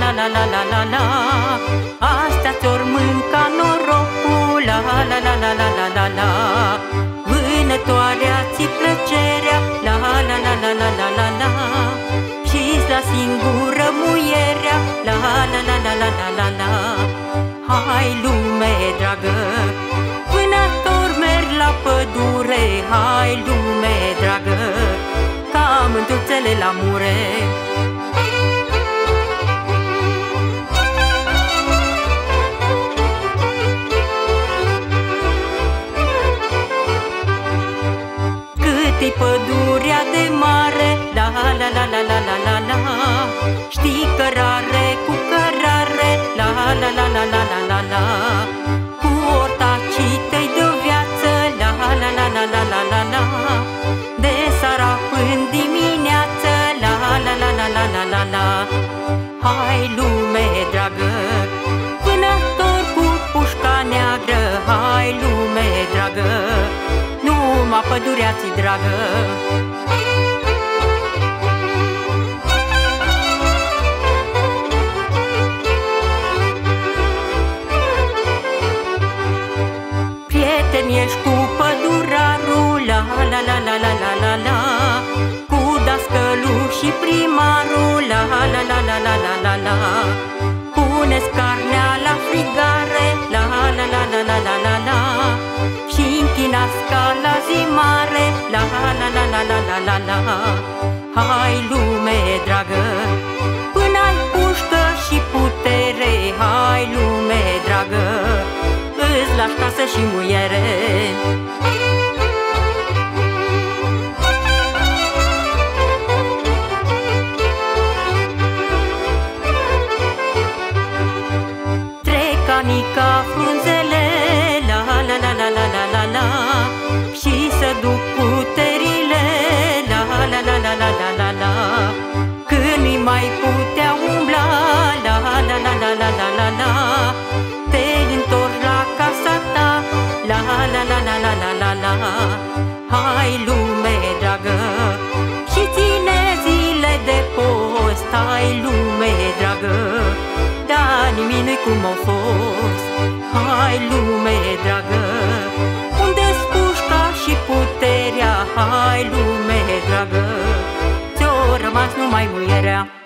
la la la la la la la Asta ți-or mânca norocul La la la la la la la la Vânătoarea ți plăcerea La la la la la la la la Și-ți la singură muierea La la la la la la la la Hai lume dragă Vânători merg la pădure Hai lume dragă cam mântuțele la mure La la la la la la la la Știi cărare cu cărare La la la la la la la la Cu ortacii tăi de viață La la la la la la la la De sara până dimineață La la la la la la la la Hai lume dragă Vânător cu pușca neagră Hai lume dragă Numai pădurea ți dragă ești cu pădurarul La la la la la la la la Cu dascălul și primarul La la la la la la la la Puneți carnea la frigare La la la la la la la la Și închinați ca la zi mare La la la la la la la la Hai Trec anii ca frunzele La la la la la la la la Și să duc puterile La la la la la la la la Când nu mai putea umbla La la la la la la la la Te întorci la casa ta La la la la la la la la Hai lume cum a fost. Hai lume dragă Unde-s pușca și puterea? Hai lume dragă Ți-o rămas numai muierea